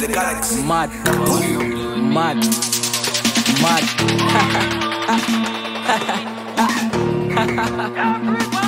the galaxy. Mad, mad, mad.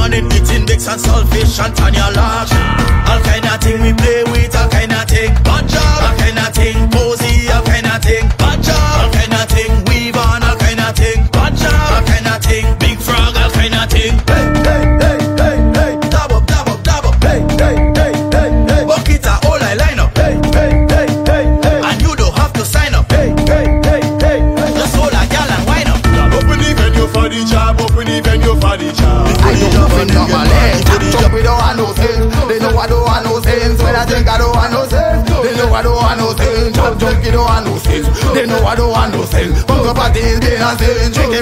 Money, in eating bakes and salvation, Tanya large.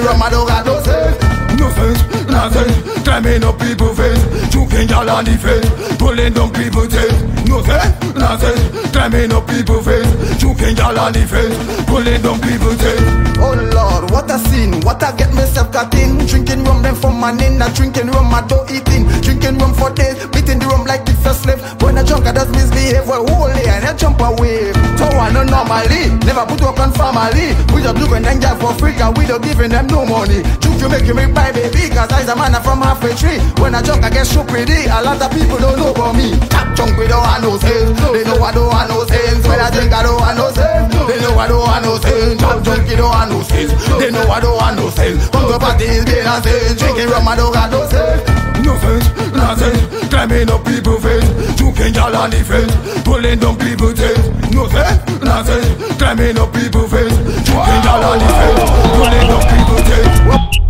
from Adora no sense, no sense, nonsense. Climbing up people face, choking y'all on the face, pulling down people face No sense, nonsense. Climbing up people face, choking y'all on the face, pulling down people face Oh Lord, what a sin, what I get myself got in. Drinking rum then for my name, not drinking rum I don't eat in. Drinking rum for days, beating the rum like the first slave a drunk, I just misbehave for whole day and I jump away. So I know normally, never put work on family. We just looking and girl for free. and we don't giving them no money. Juke you make you make buy baby, cause I's a man I'm from halfway tree. When I drunk, I get so pretty. A lot of people don't know about me. Top junk, we don't have no sense. They know I don't have no sense. When I drink, I don't have no sense. They know I don't have no sense. Top junk, you don't have no sense. They know I don't have no sense. Come to party is being a sense. Drinking rum, I don't got no sense. No sense innocent Climbing up people face Choking y'all on the face Pulling down people taste No eh? Nothing. Climbing up people face Choking y'all on the face Pulling down people taste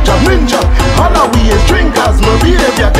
chop, ninja. All of we is drinkers, my behavior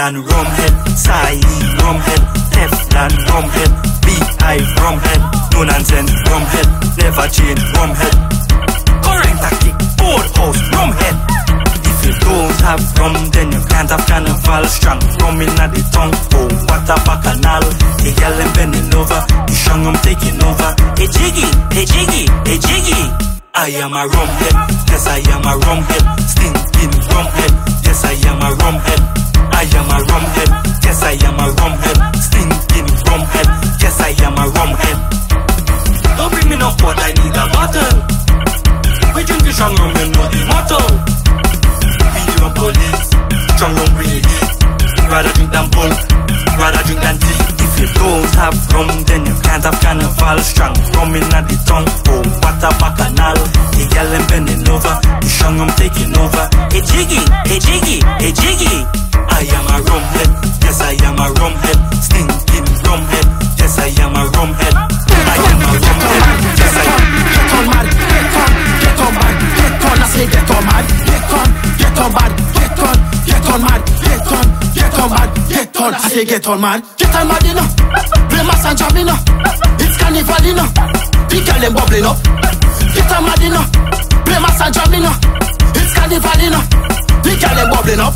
All and rum head, Sai rum head, Teflon rum head, B.I. rum head, no nonsense rum head, never change rum head. Current tactic, board house rum head. If you don't have rum, then you can't have carnival. Strong rum in the tongue, oh what a bacchanal. The girl them bending over, the strong rum taking over. Hey jiggy, hey jiggy, hey jiggy. I am a rum head, yes I am a rum get on. I get on mad, get on mad, know. Play mass and jam. It's carnival, know. The girl them bubbling up. Get on mad, know. Play mass and jam. It's carnival, know. The girl them bubbling up.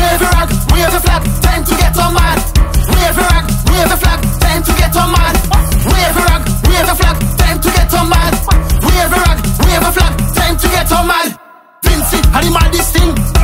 Wave your rag, wave your flag, time to get on mad. Wave your rag, wave your flag, time to get on mad. Wave your rag, wave your flag, time to get on mad. Wave your rag, wave your flag, time to get on mad. And the maddest thing.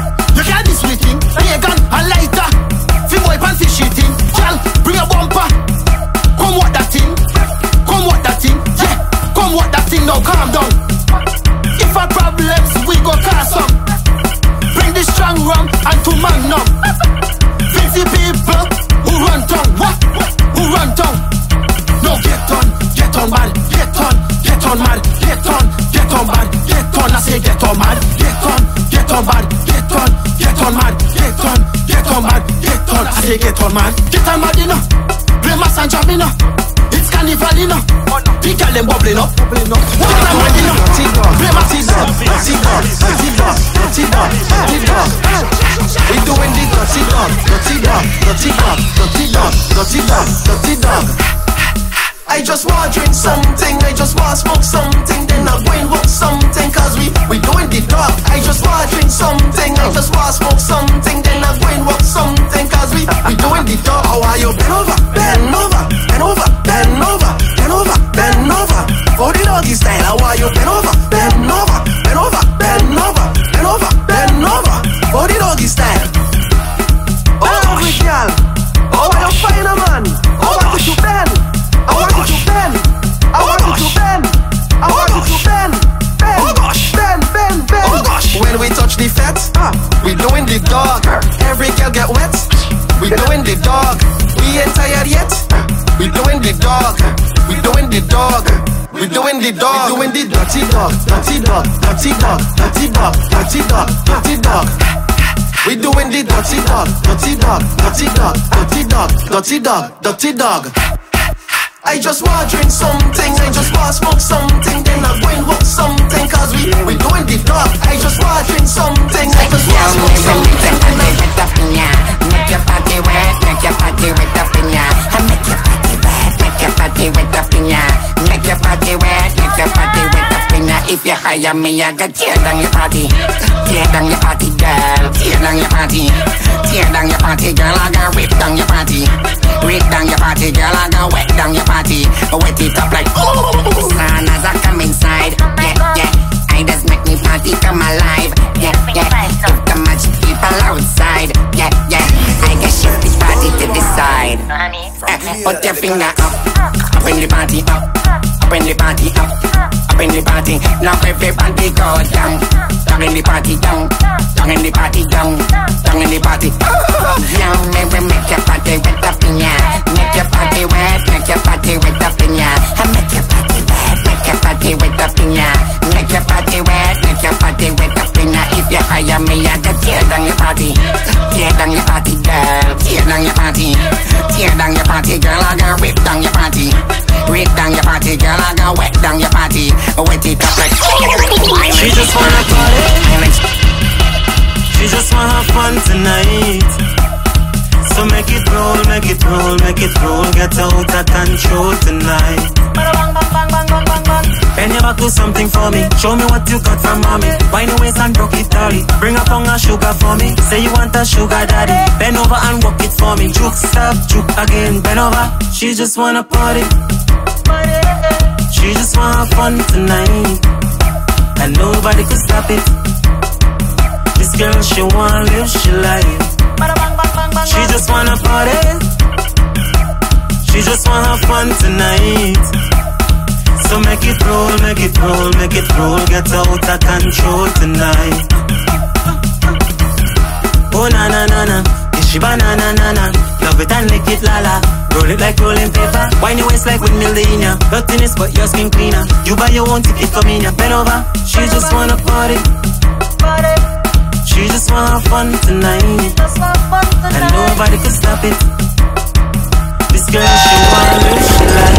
Dirty dog. Dirty dog. Dirty dog. Dirty dog. Dirty dog. Dirty dog. We doing the dirty dog, dirty dog, dirty dog, dirty dog, dirty dog, dirty dog. I just want drink something, I just want smoke something, then I go and walk something, cause we, we doing the dog. I just want drink something, I just want smoke something, then I Make your body wet, make your body wet up in ya. Make your body wet, make your body wet up in ya. Make your body wet, If you hire me, I got tear down your party, tear down your party, girl, tear down your party, tear down your party, girl. I got rip down your party, rip down your party, girl. I got wet down your party, wet it up like ooh. Sun as I come inside, yeah, yeah. I just make me party come alive, yeah, yeah. If the much people outside, yeah, yeah. I can shift this party to the side. Eh, Put your finger up, in the party, up, in the party, up, up in the party. Now everybody go down, down in the party, down, down in the party, down, down in the party. Oh. Now maybe make your party wet up in make your party wet, make your party wet up in ya, and make your party party wet up in. Make your party wet, make your party wet up ya. If you me, I can tear down your party. Tear down your party, girl. Tear down your party. Tear down your party, girl. I gonna rip down your party. Rip down your party, girl. I gonna wet down your party. Wet it up like. She just wanna party. She just wanna have fun tonight. So make it roll, make it roll, make it roll. Get out of control tonight. Your back, do something for me. Show me what you got from mommy. Wine waist and rock it, dolly. Bring up on a sugar for me. Say you want a sugar daddy. Bend over and walk it for me. Juke, stop, juke again. Bend over. She just wanna party. She just wanna have fun tonight. And nobody could stop it. This girl, she wanna live, she life. She just wanna party. She just wanna have fun tonight. So make it roll, make it roll, make it roll. Get out of control tonight. Oh na na na na, it's she banana na na. Love it and lick it la la. Roll it like rolling paper. Wine your waist like windmill in ya. Dirtiness but your skin cleaner. You buy your own ticket for me, ya. Bend over. She just wanna party. She just wanna have fun tonight. And nobody could stop it. This girl, she wanna live, she like.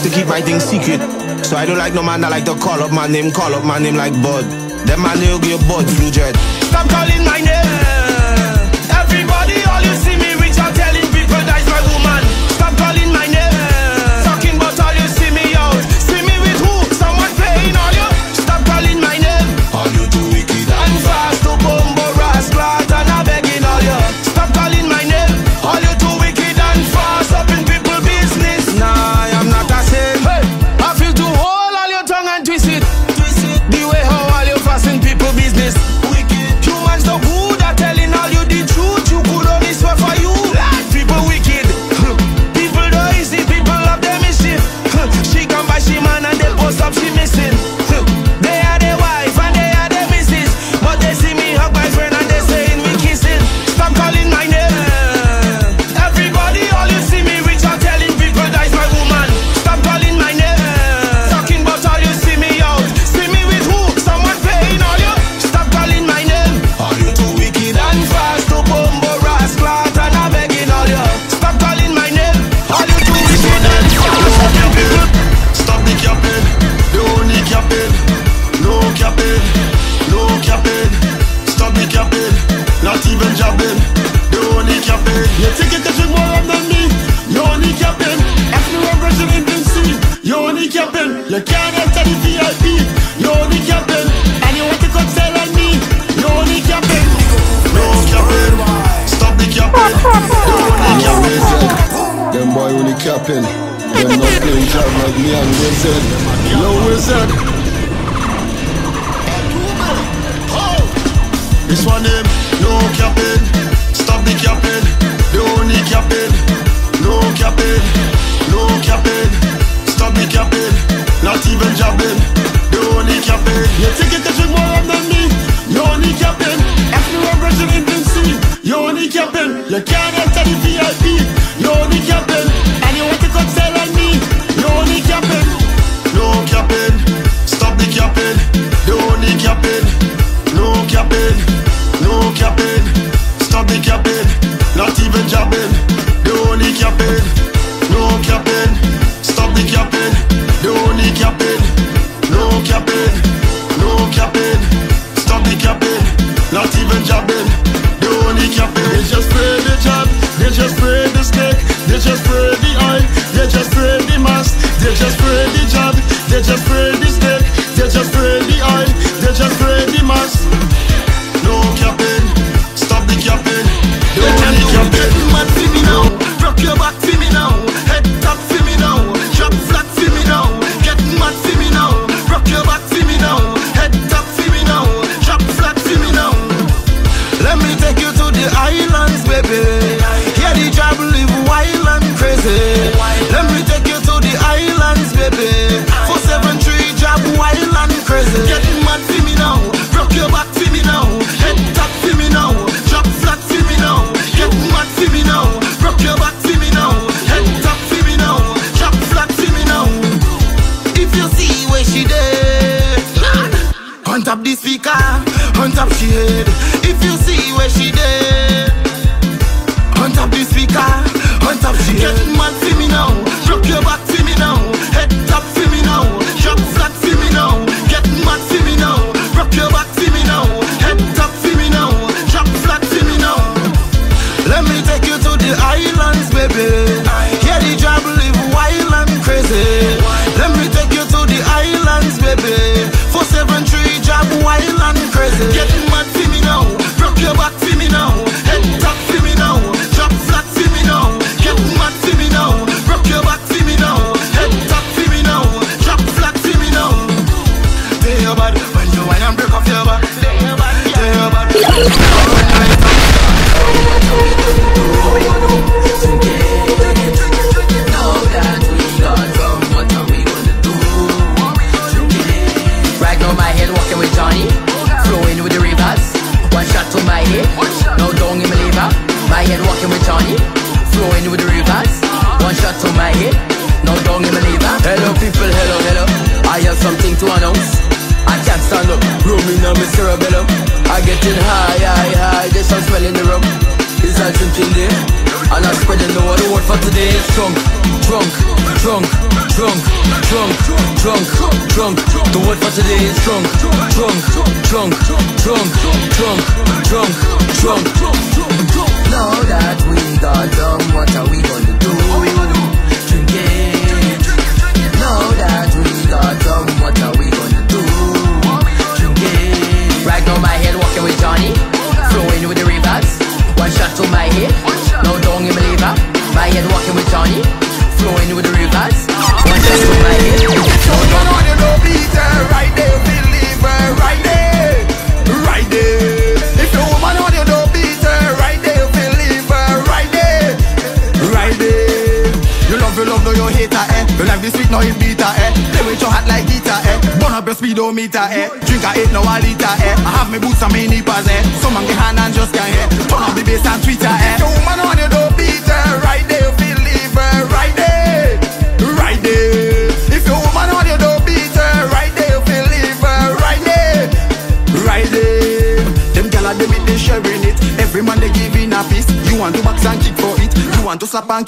like to keep my things secret. So I don't like no man that like to call up my name, call up my name like Bud. Then man, he'll get Bud, Blue Dread. Stop calling my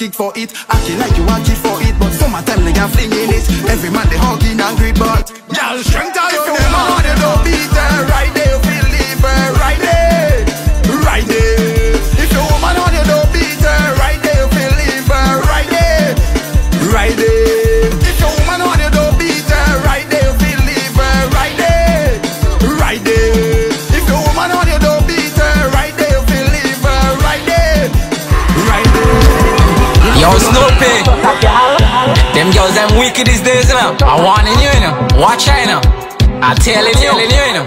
kick for it. Acting like you want kick for it. But for my time nigga flinging it. Every man they hugging and greet But Cause I'm wicked these days, you know. I warning you, you know. Watch out, you know. I telling you, telling you, you know.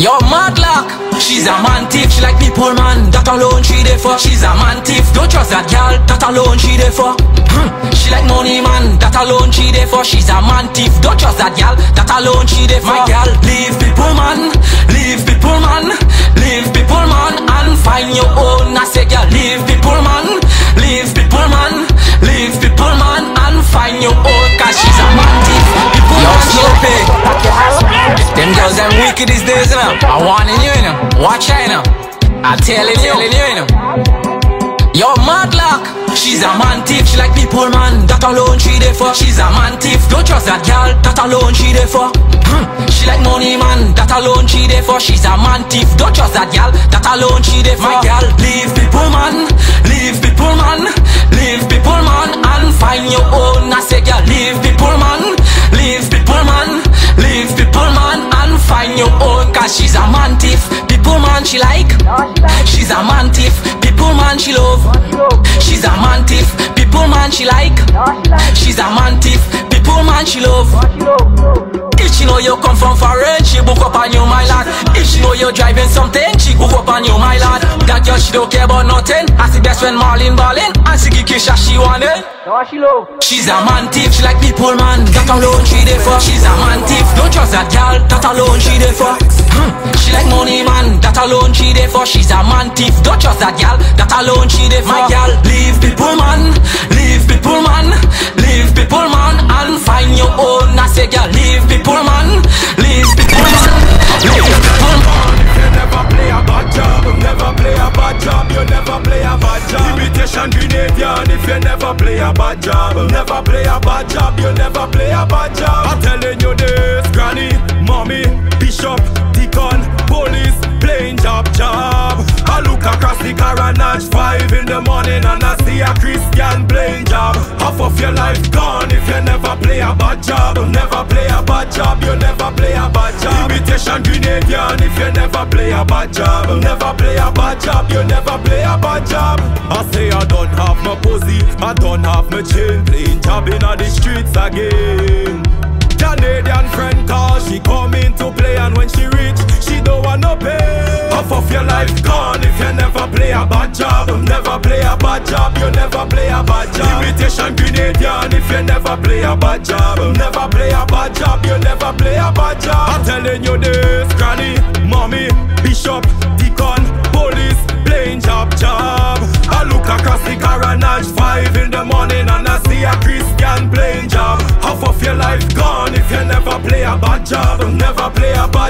Yo, madlock. She's a man thief, she like me poor man. That alone she there for. She's a man thief. Don't trust that girl. That alone she there for. Hmm. She like money man. That alone she there for. She's a man thief. Don't trust that girl. That alone she there for. My girl, leave people man. Leave people man. Leave people man and find your own. I say girl, leave people man. Leave people man. Leave people man and find your own Cause she's a man. Thief People Yo, slow pay. Them girls them wicked these days you know. I warning you you know. Watch out, you know. I telling you. Telling you you know. Yo mad luck. She's a man thief, she like the poor man. That alone she there for. She's a man thief, don't trust that girl. That alone she there for. Hmm. She like money man, that alone she there for. She's a man thief, don't trust that girl. That alone she there for. My girl, leave people man. Leave people man. Leave people and find your own. I say girl, leave people man, leave people man, leave people man and find your own. Cause she's a man thief. People man she like, she's a man thief. People man she love, she's a man thief. People man she like, she's a man thief. People man she love. If she know you come from foreign, she book up on you, my lad. If she know you're driving something, she book up on you, my lad. That girl, she don't care about nothing. I see best friend Marlene ballin', and see Kikisha, she want it. She's a man thief, she like people, man. That alone she there for. She's a man thief, don't trust that girl. That alone she there for. Hmm. She like money, man. That alone she there for. She's a man thief, don't trust that girl. That alone she there for. My girl, leave people, man. Leave people, man. Leave people, man, and find your own. I say, girl, leave people, man. Leave people, man. Leave people, man. You never play a bad job, never play a bad job, you never play a bad job. Imitation Grenadian, if you never play a bad job, never play a bad job, you never play a bad job. I'm telling you this, granny, mommy, bishop, deacon, police, playing jab jab. I look across the car and Carenage five in the morning and I see a Christian playing job. Half of your life gone if you never play a bad job, never play a bad job, you never play a bad job. Imitation Grenadian, if you never play a bad job, never play a bad job, you never play a bad job. I say I don't have my pussy, I don't have my chain, playing job in the streets again. Canadian friend call, she come in to play and when she reach, she don't want no pay. Half of your life gone if you never play a bad job, never play a bad job, you never play a bad job. Imitation Grenadian if you never play a bad job, never play a bad job, you never play a bad job. I'm telling you this, granny, mommy, bishop, deacon, police, playing jab jab. I look across the Carenage five in the morning and A Christian playing job. Half of your life gone if you never play a bad job. Never play a bad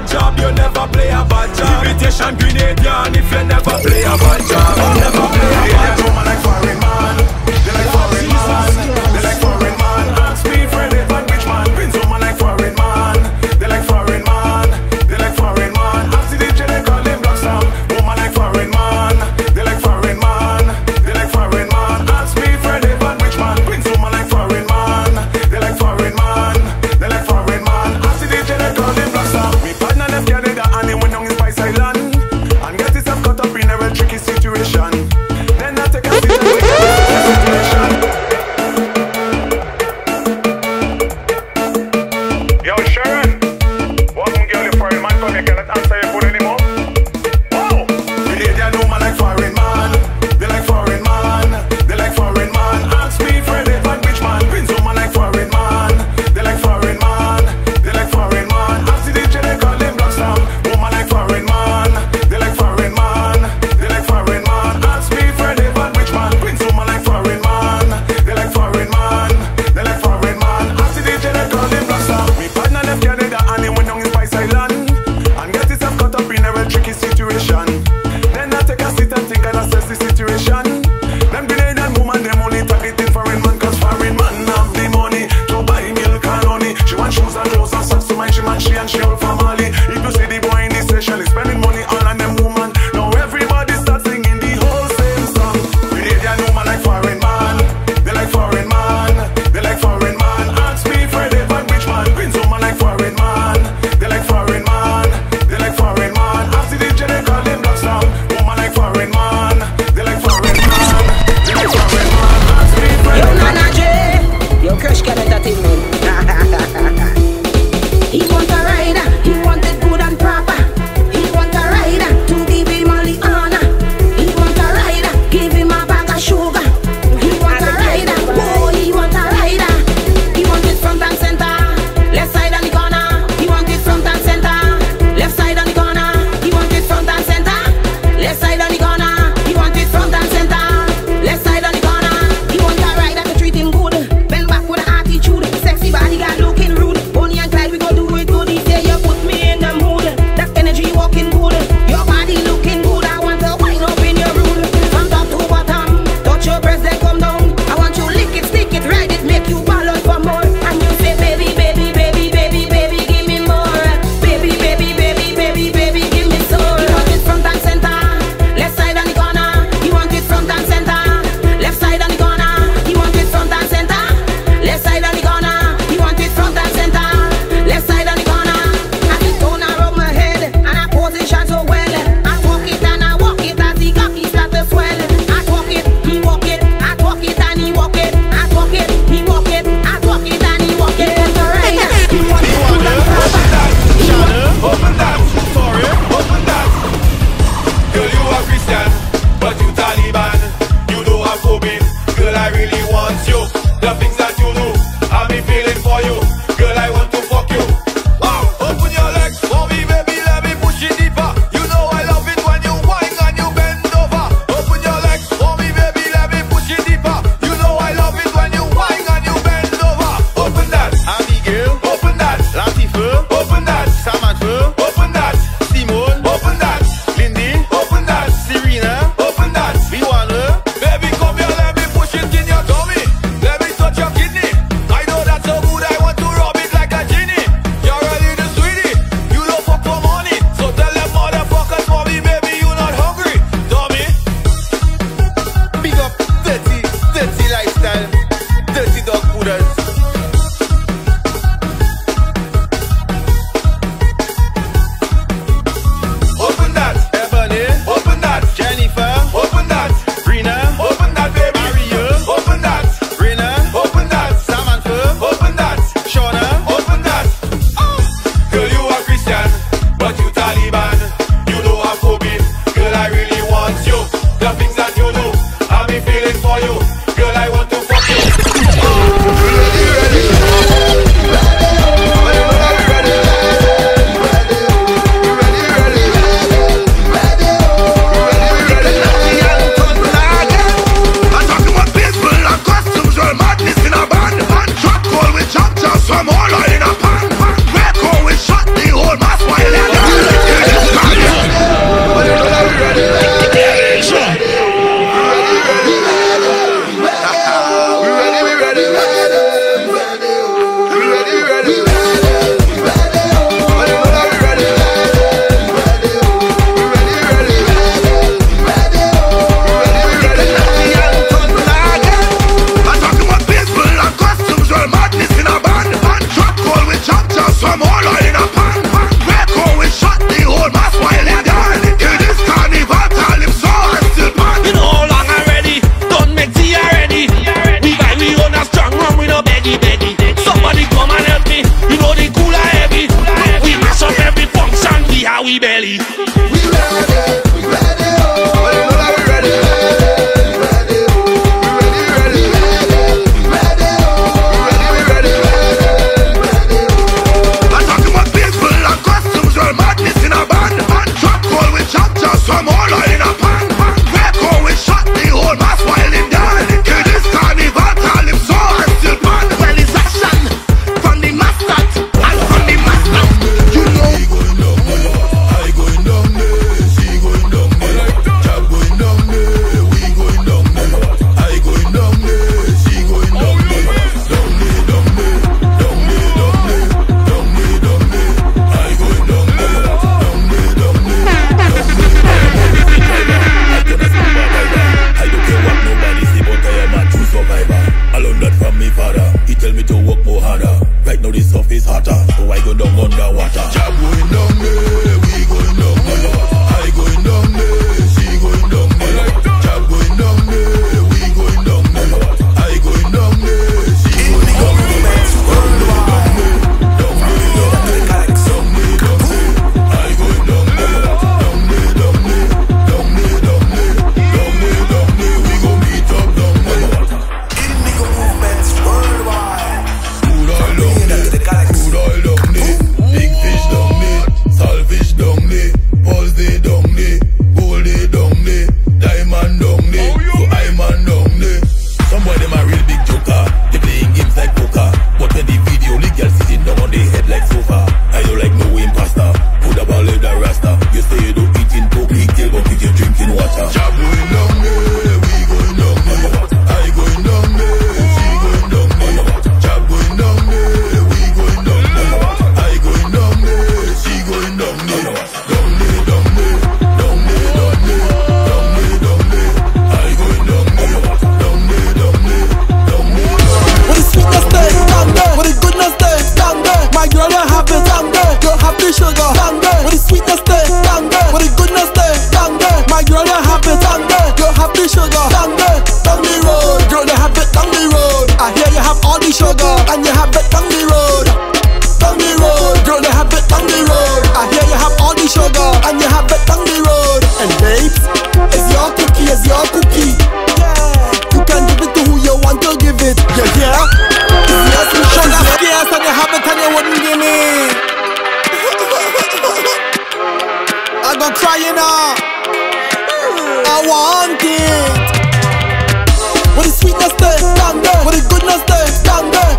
we belly.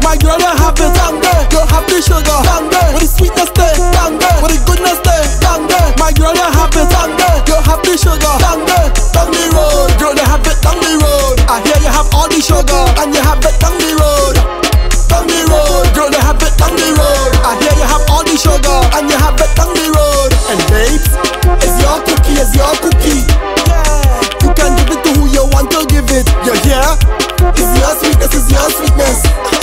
My girl, you have it down there. You have the sugar there. With the sweetness there, there. With the goodness there, down. My girl, you have it down there. You have the sugar down down the road. Girl, you have it down the road. I hear you have all the sugar and you have it down the road. Down the road, girl, you have it down the road. I hear you have all the sugar and you have it down the road. And babes, it's your cookie, it's your cookie. Yeah, you can give it to who you want to give it. Yeah, yeah. It's your sweetness, it's your sweetness.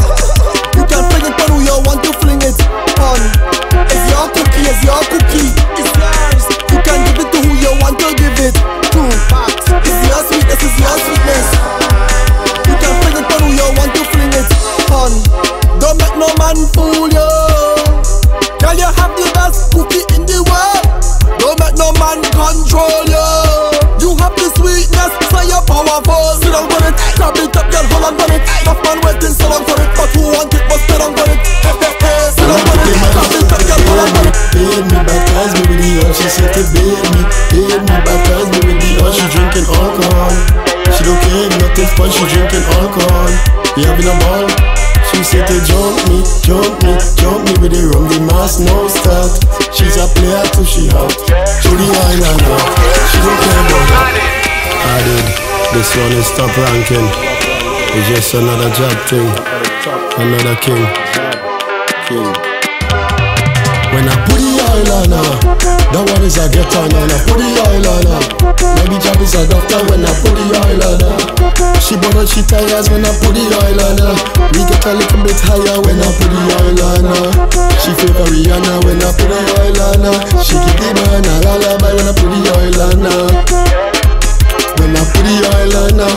With the oil. She said to bathe me. Paid me, with the oil. She drinking alcohol. She don't care nothing fun. She drinking alcohol. We having a ball. She said to jump me, jump me, jump me with the rum. The mask no start. She's a player till she out. To the island now. She don't care about that. I did. This one is top ranking. It's just another job thing. Another king. King. When I put the her, that one is a get on her. Put the oil on her. Maybe job is a doctor when I put the oil on her. She out she tires when I put the oil on her. We get a little bit higher when I put the oil on her. She favor Rihanna when I put the oil on her. She give the man a lullaby when I put the oil on her. When I put the oil on her.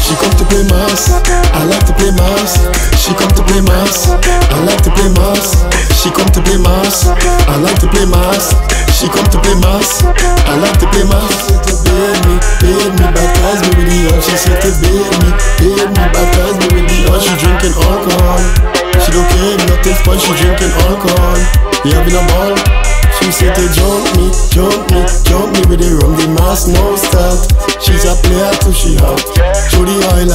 She come to play mass. I like to play mass. She come to play mass. I like to play mass. She come to play mass. I like to play mass. She come to play mass. I like to play mass. To bathe me, bathe me, baptize me with the oil. She said to bathe me, bathe me, baptize me with the. She drinking alcohol. She don't care nothing fun. She drinking alcohol. We having a ball. She said to jump me, jump me, jump me with the rum, the mask no start. She's a player till she hot. Show the on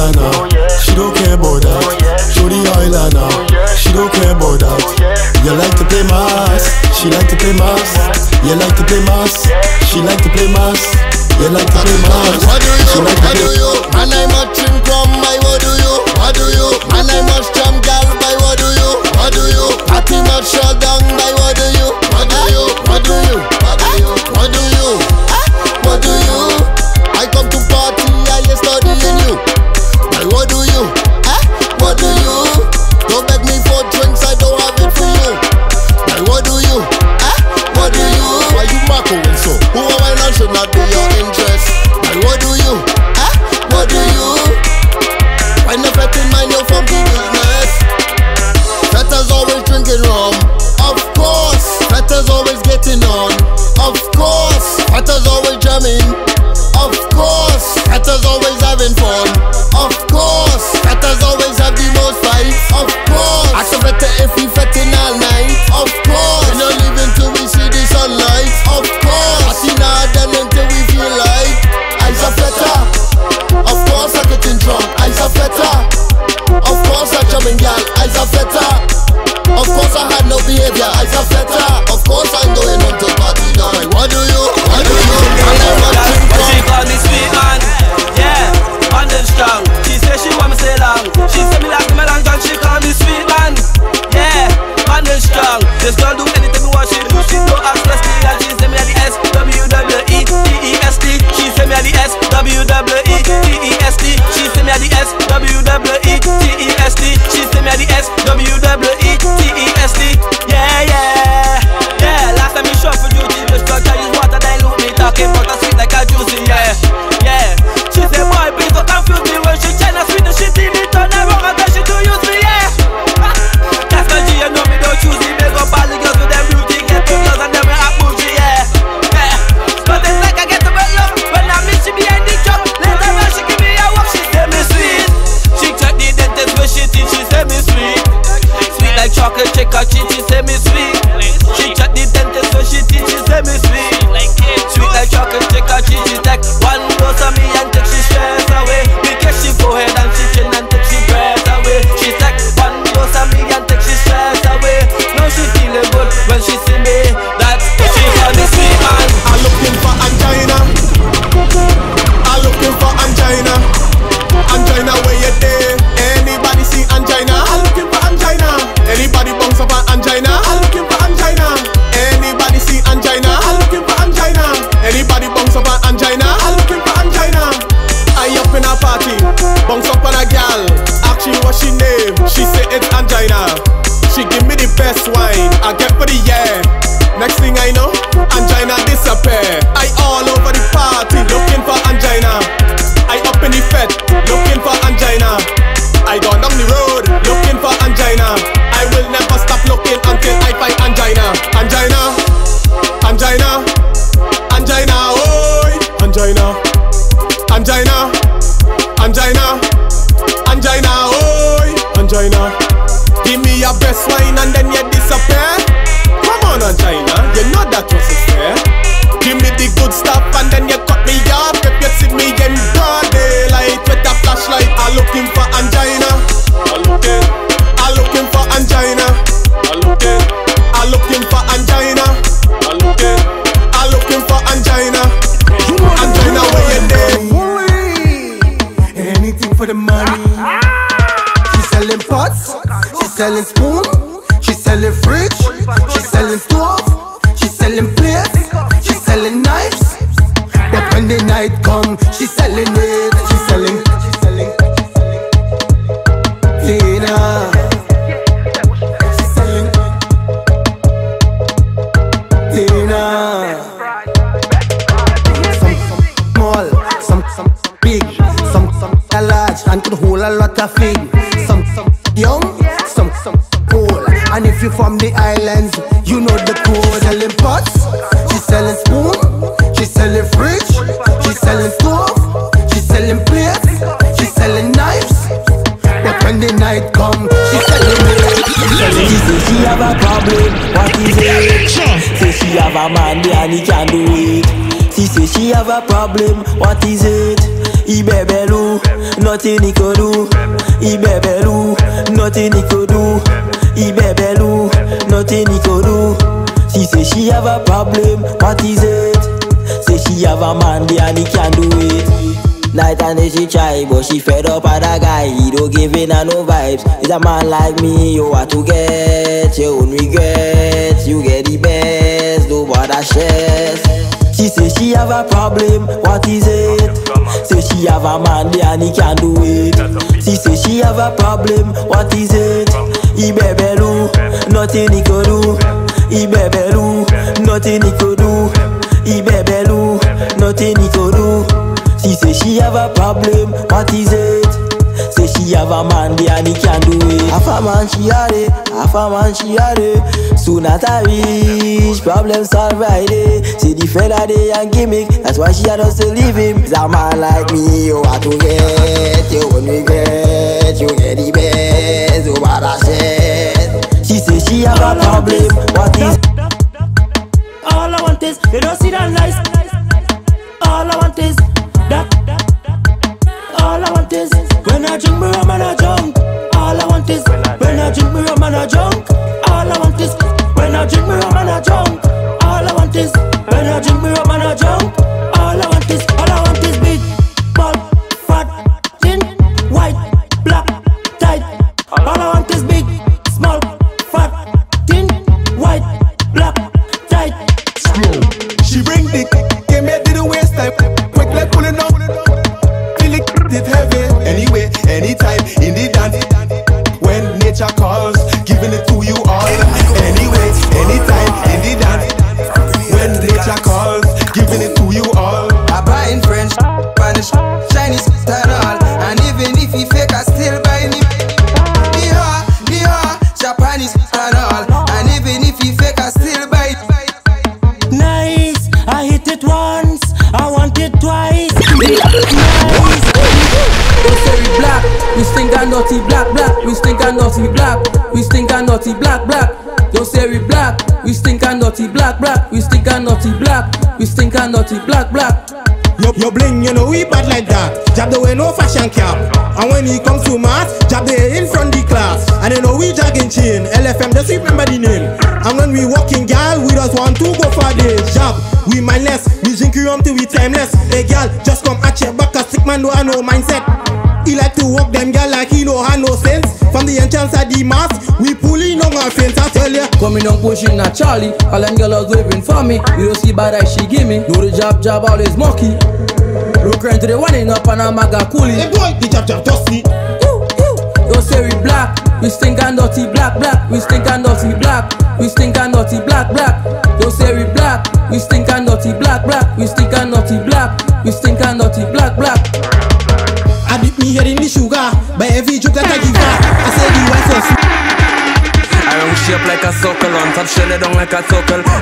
she don't care about that. Show the she don't care about that. You like to play mass, she like to play mass. You like to play mass, she like to play mass. You like to play mass, What do you, she like to what do you? Man, I must drink rum, my what do you? What do you? Man, I must jam but she fed up other guy. He don't give in her no vibes. Is a man like me, you are to get your own regrets. You get the best, no bother shares. She say she have a problem, what is it? Say she have a man there and he can't do it. She say she have a problem, what is it? He bebelu, nothing he could do. He bebelu, nothing he could do. He bebelu, nothing he could do. She have a problem, what is it? Say she have a man the and he can do it Half a man she had it, half a man she had it Soon as I reach, problem solved right there See the fella they and gimmick, that's why she had us to leave him It's a man like me, oh, you want to get, you oh, won't get? bad eye she give me. Do the jab jab always monkey. Look into the one in up and I'm maga coolie. Hey boy, the jab jab me. Yo say we black, we stink and dirty black black. We stink and dirty black, we stink and dirty black black. Yo say we black, we stink and dirty black black. We stink and dirty black, we stink and dirty black black. I dip me head in the sugar by every joke that I give her. I say the white sauce. I don't shape like a circle on top, shell it down a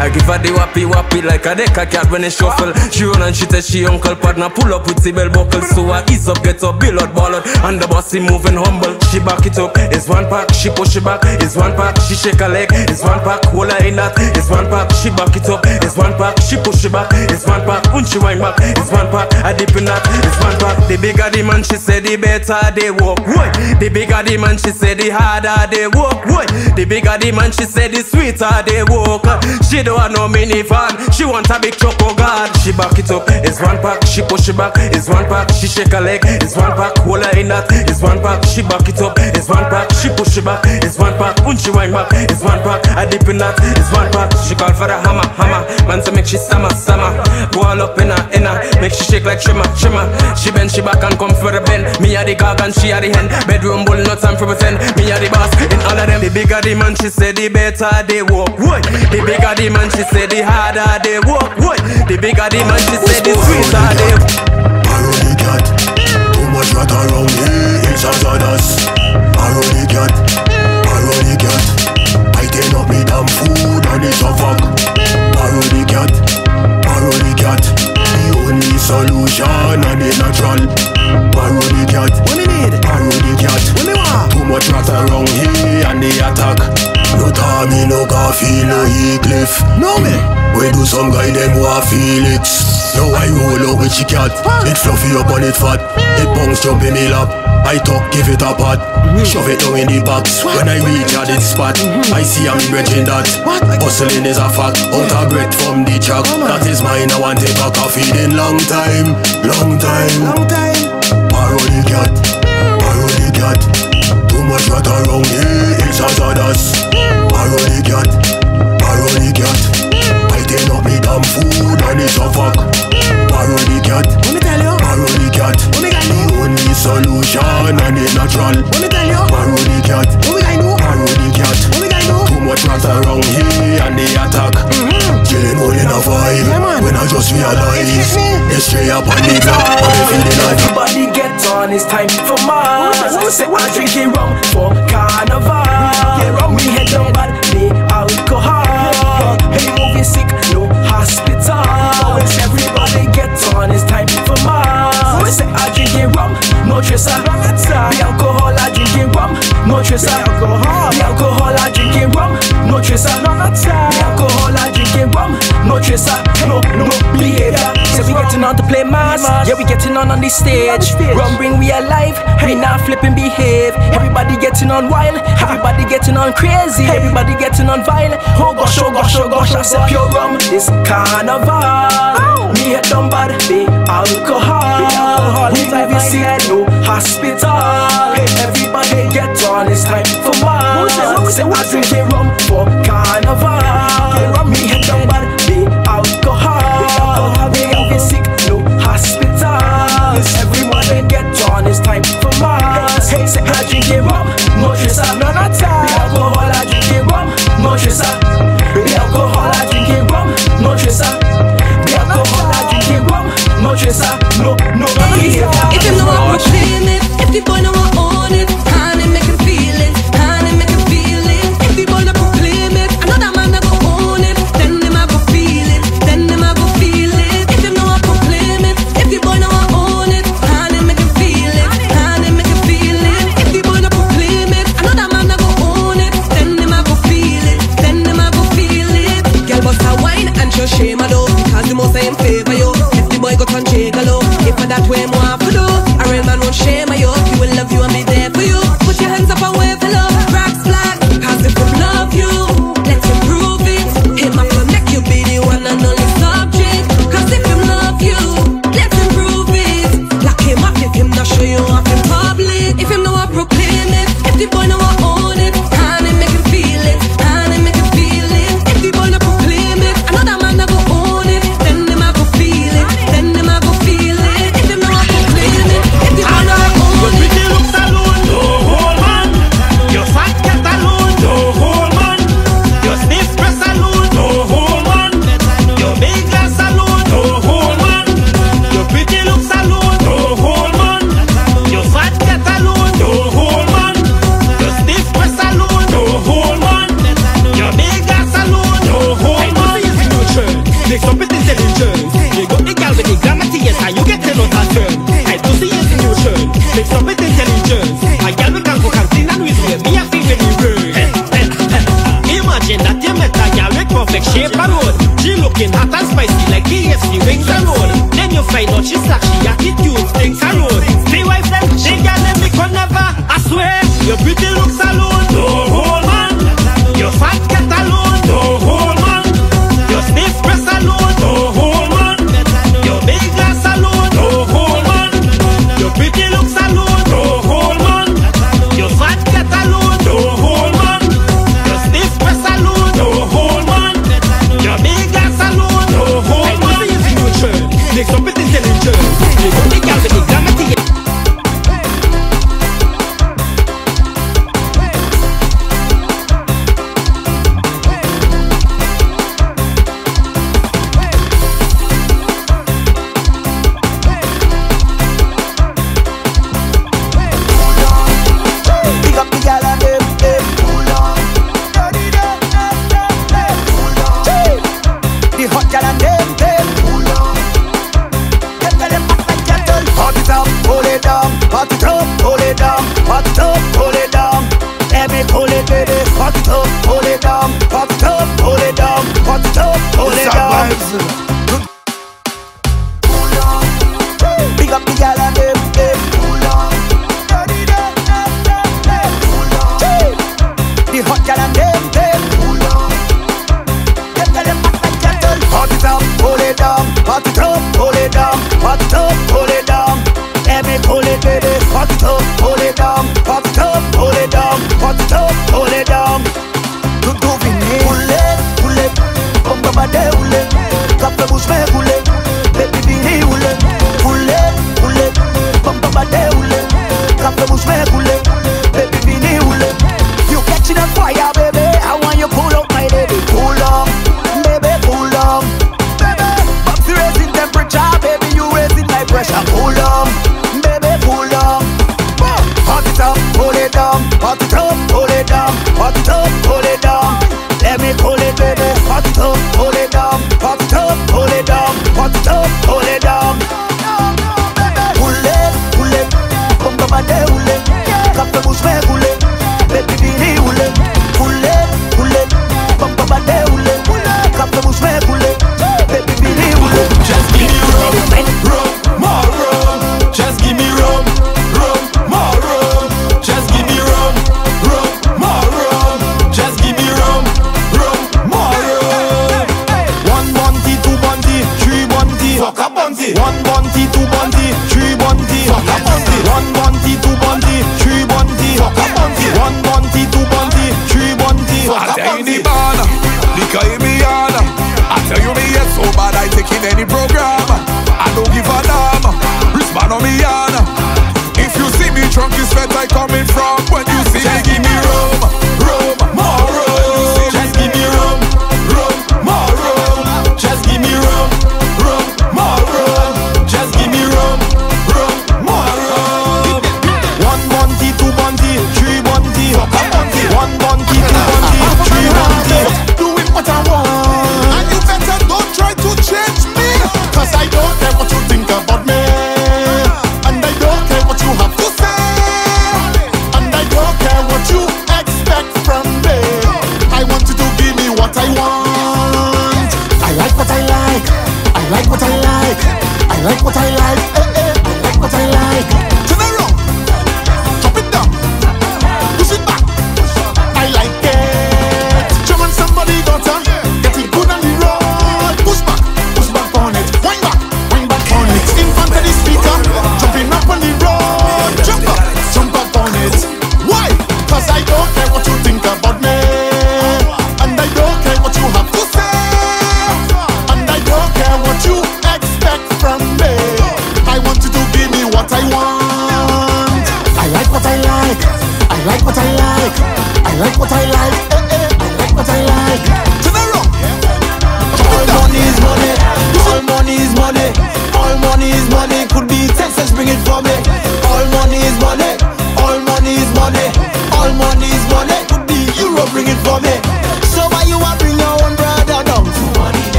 I give her the wappy wappy like a deck a cat when it shuffle. She run and she tell she uncle partner pull up with the bell buckle. So I ease up, get up, build out, ball out And the bossy moving humble. She back it up, it's one pack She push it back, it's one pack She shake her leg, it's one pack Hold her in that, it's one pack She back it up, it's one pack She push it back, it's one pack When she wind back, it's one pack I dip in that, it's one pack The bigger the man, she say the better they walk. Why? The bigger the man, she say the harder they walk. Why? The bigger the man, she say the sweeter they walk She don't want no minivan. She want a big truck, oh God. She back it up, it's one pack. She push it back, it's one pack. She shake her leg, it's one pack. Hold her in that, it's one pack. She back it up, it's one pack. She push it back, it's one pack. When she wind back, it's one pack. I dip in that, it's one pack. She call for the hammer, hammer. Man say make she stammer, stammer. Go all up in her, in her. Make she shake like shimmer, shimmer She bend, she back and come for the bend. Me a the gog and she a the hen. Bedroom bull, no time for pretend. Me a the boss. In all of them The bigger the man, she say the better they walk. What? The bigger the man, she say the harder they walk What? The bigger the man, she say the sweeter they Parody cat, too much rat around here, it's hazardous. Parody cat, parody cat, I turn up me damn food and it's a fuck. Parody cat, parody cat, the only solution and the natural. Parody cat, what you need? Parody cat, what you want? Too much rat around here and they attack. No Tommy, no coffee, no Heathcliff. No me. We do some guy them who Felix. Now I roll out with she cat. It fluffy up on it fat. It bounce jump in me lap. I talk, give it a pat. Mm-hmm. Shove it down in the box. When I reach at this spot, mm-hmm. I see I'm bridging that. Hustling is a fact. Out of breath from the track. That is mine. I want take a coffee in long time, long time, long time. Parody cat, parody cat. Much rat around here, it's hazardous. Parody cat, parody cat. I turn up me damn food and it's a fuck. Parody cat, let me tell you. Parody cat, the only solution and it's natural. Let me tell you. Parody cat, what we gonna do? Parody cat, what we gonna do? Too much rat around here and they attack. Chillin' all in a vibe. When I just realize, they stray up on the top. I'm feeling like ah. Everybody get on, it's time for Mars. Say I drinking rum for carnival. We head down bad, the alcohol. Hey, movie sick, no hospital. Everybody get on, it's time for Mars. Say I drinking rum, no chaser. The alcohol I drinking rum, no chaser. The alcohol I drinking rum, no chaser. The alcohol I drinking rum, no chaser. No, no behavior. So we getting on to play mass. Yeah, we getting on on the stage. Rum bring we alive. We not flipping behave. Everybody getting on wild. Everybody getting on crazy. Everybody getting on violent. Oh gosh, oh gosh, oh gosh. I said pure rum. It's carnival. Me head down bad. The alcohol. We live in sick, no hospital. Everybody get on. It's time for Mars. Say I drinking rum for carnival. Me head down bad. The alcohol. We live in sick, no hospital. Everybody get on. It's time for fucked up, pull it down. Baby, pull it, baby, fucked up, pull it down. Fucked up, pull it down. Fucked up, pull it down.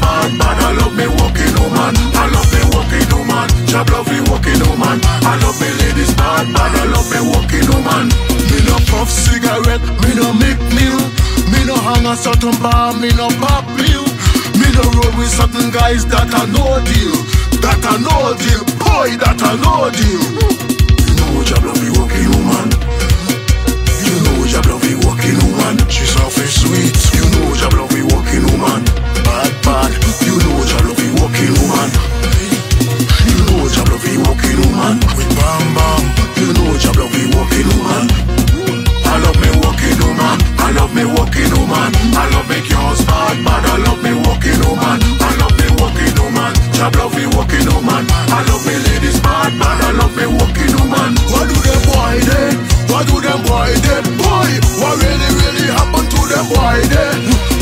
Man, man. I love me walking woman. I love me walking woman. Job love me walking woman. I love me ladies man, man. I love me walking woman. Me no puff cigarette, me no make meal. Me no hang a certain bar, me no pop pill. Me no roll with certain guys that are no deal. That are no deal, boy. That are no deal. You know job love me walking woman. Job love me walking woman. I love me ladies bad bad. I love me walking woman. What do them boy they? What do them boy they? Boy, what really really happen to them boy they?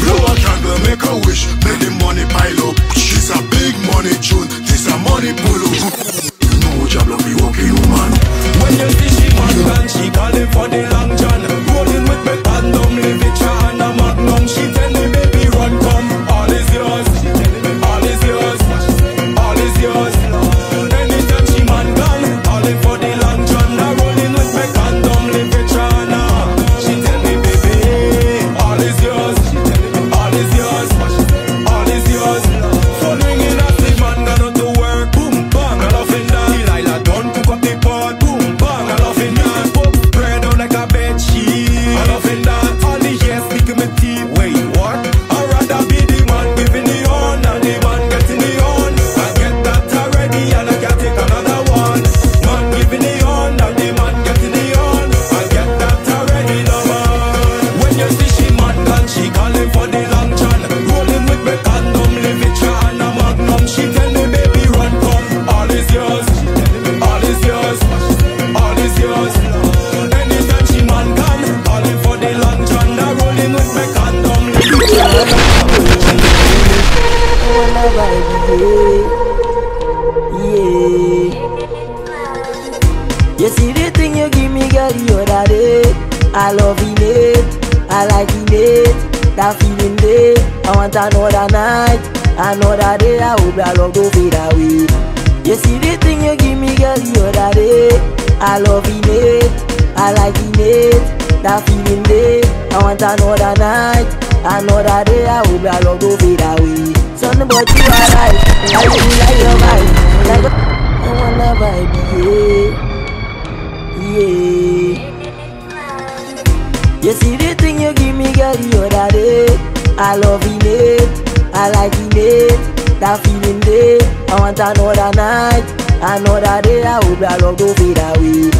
Blow a candle, make a wish, make the money pile up. It's a big money tune. This a money pull up. You know job love me walking. When you see she man she calling for the long john Rolling with me condom, You see the thing you give me, girl, the other day. I love it, I like it, that feeling day. I want another night, another day. I hope that love go fade away.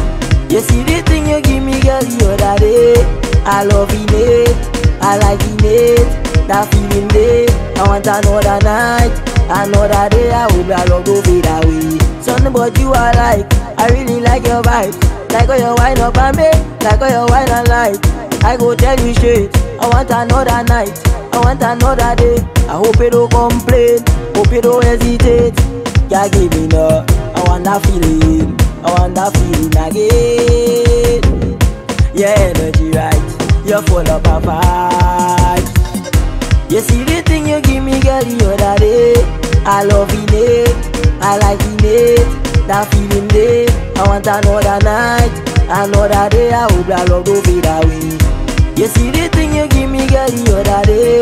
You see the thing you give me, girl, the other day. I love it, I like it, that feeling day. I want another night, another day. I hope that love go fade away. Something about you are like, I really like your vibe. Like how you wine up on me, like how you wine and light. I go tell you straight, I want another night, I want another day. I hope you don't complain, hope you don't hesitate. Yeah, give me no, I want that feeling, I want that feeling again. Your energy right, you're full of a vibe. You see the thing you give me, girl, the other day. I love it, eh? I like it, eh? That feeling there, I want another night Another day, I hope that love will be that way You see the thing you give me, girl, the other day.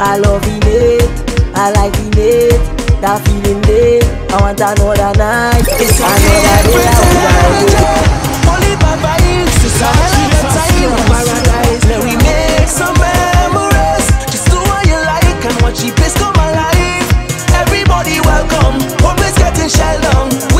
I love it, I like it That feeling there, I want another night It's Another day, I hope that love don't fade away. Only time. Paradise. Let make some memories. Just do what you like and watch come alive. Everybody welcome, is getting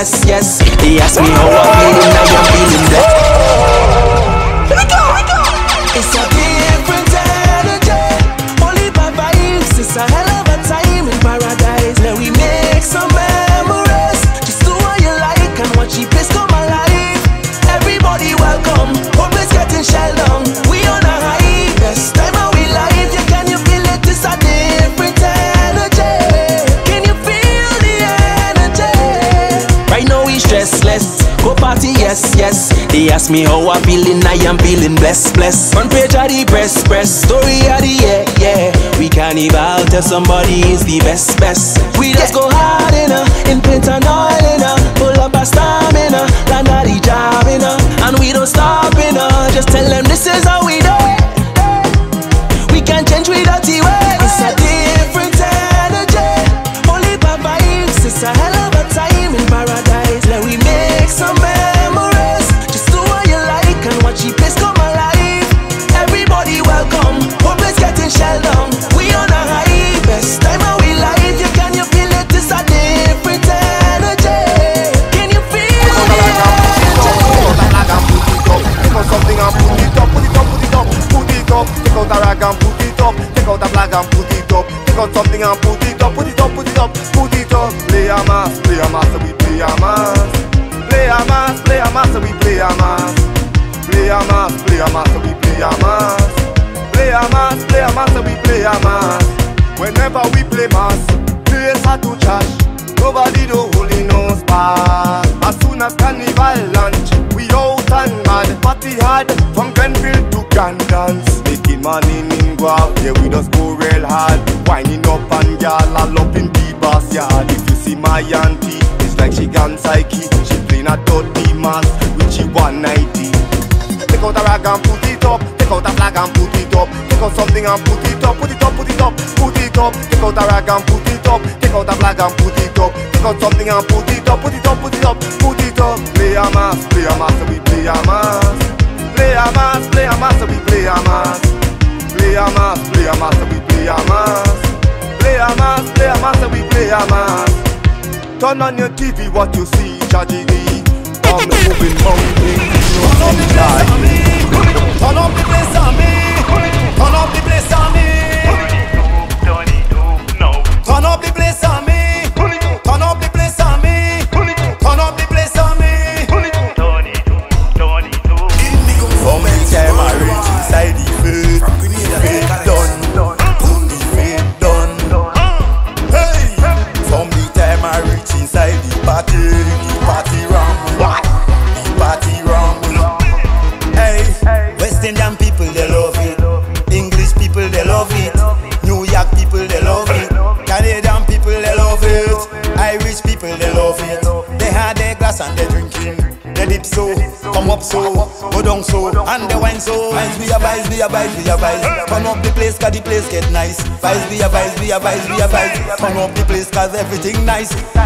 yes, yes. They ask me how I'm feeling, I am feeling blessed. They ask me how I'm feeling, I am feeling blessed, blessed. Front page of the press, press, story of the yeah, yeah. We can't even tell somebody is the best, best. We just yeah. go hard in her, in paint and oil in pull up our stamina, land of the job in and we don't stop in. Just tell them this is give you what you see, Jaji. turn up the place cause everything nice.